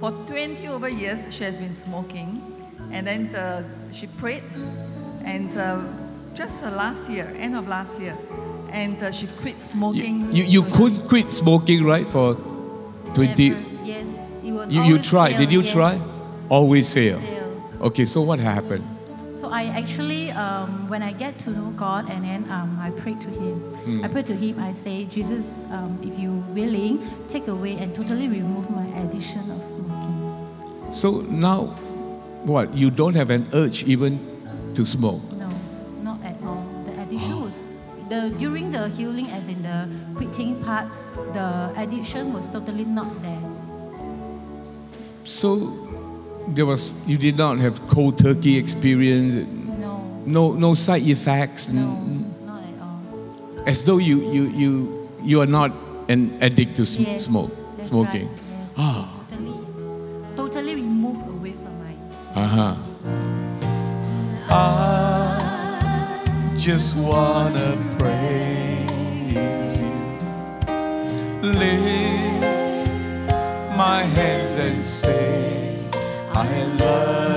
For 20 over years, she has been smoking, and then uh, she prayed, and uh, just uh, last year, end of last year, and uh, she quit smoking. you, you could quit smoking, right? For 20. Never. Yes, it was. You, you tried. fail, Did you yes. try? Always fail. Fail. Okay, so what happened? So I actually, um, when I get to know God, and then um, I pray to Him. Hmm. I pray to Him. I say, Jesus, um, if you willing, take away and totally remove my addiction of smoking. So now, what? You don't have an urge even to smoke. No, not at all. The addiction was the during the healing, as in the quitting part, the addiction was totally not there. So there was you did not have cold turkey experience, No, no no side effects, no, n- not at all. as though you you you you are not an addict to sm- Yes, smoke that's smoking. Right, yes. Ah. Totally, totally removed away from my. Uh huh. I just wanna praise you. Lift my hands and say, I love.